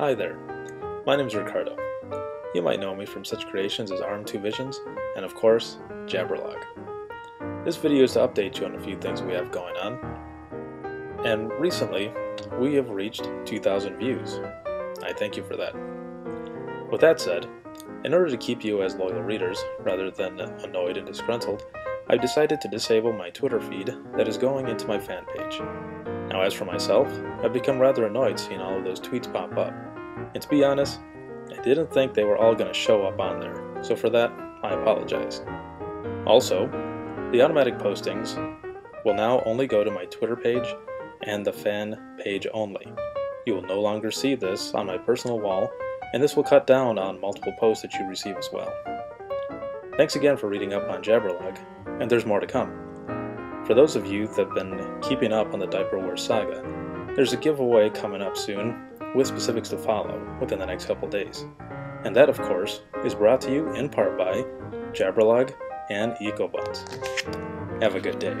Hi there, my name is Ricardo. You might know me from such creations as Arm2 Visions, and of course, Jabberlog. This video is to update you on a few things we have going on, and recently, we have reached 2,000 views. I thank you for that. With that said, in order to keep you as loyal readers, rather than annoyed and disgruntled, I've decided to disable my Twitter feed that is going into my fan page. Now as for myself, I've become rather annoyed seeing all of those tweets pop up. And to be honest, I didn't think they were all going to show up on there, so for that, I apologize. Also, the automatic postings will now only go to my Twitter page and the fan page only. You will no longer see this on my personal wall, and this will cut down on multiple posts that you receive as well. Thanks again for reading up on Jabberlog, and there's more to come. For those of you that have been keeping up on the Diaper Wars saga, there's a giveaway coming up soon with specifics to follow within the next couple days. And that, of course, is brought to you in part by Jabberlog and EcoBuds. Have a good day.